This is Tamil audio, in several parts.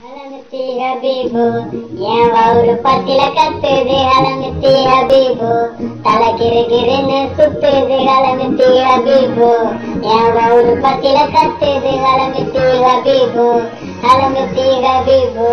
அலமத்தி ஹபீபு என் வவுரு பத்தில கத்துது அலமத்தி ஹபீபு. தலை கிரு கிருன்னு சுத்துது அலமத்தி ஹபீபு. என் வவுரு பத்தில கத்துது அலமத்தி ஹபீபு. அலமத்தி ஹபீபு.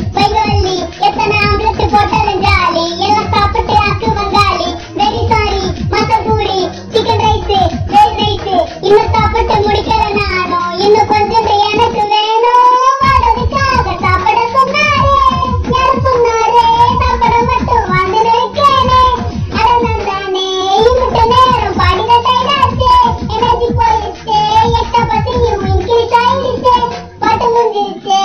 சிக்கன் சில்லி பைவல்லி எத்தனை ஆம்லெட் போட்டாலும் ஜாலி. எல்லாம் சாப்பிட்டு ஆக்கு வந்தாலி very sorry mutton puri chicken rice veg rice இன்னும் சாப்பிட்டு முடிக்கல நானும். இன்னும் கொஞ்சம் எனக்கு வேணும். வாடகைக்காக சாப்பிட சொன்னாரே. யாரு சொன்னாரே? சாப்பிட மட்டும் வந்து நினைக்கேனே அடனம் தானே. இங்கிட்ட நேரம் பாடின டைலாச்சே எனர்ஜி போயிடுச்சே. எட்ட பத்தியும் இன்க்ரீஸ் ஆயிடுச்சே பாட்டு முடிஞ்சிருச்சே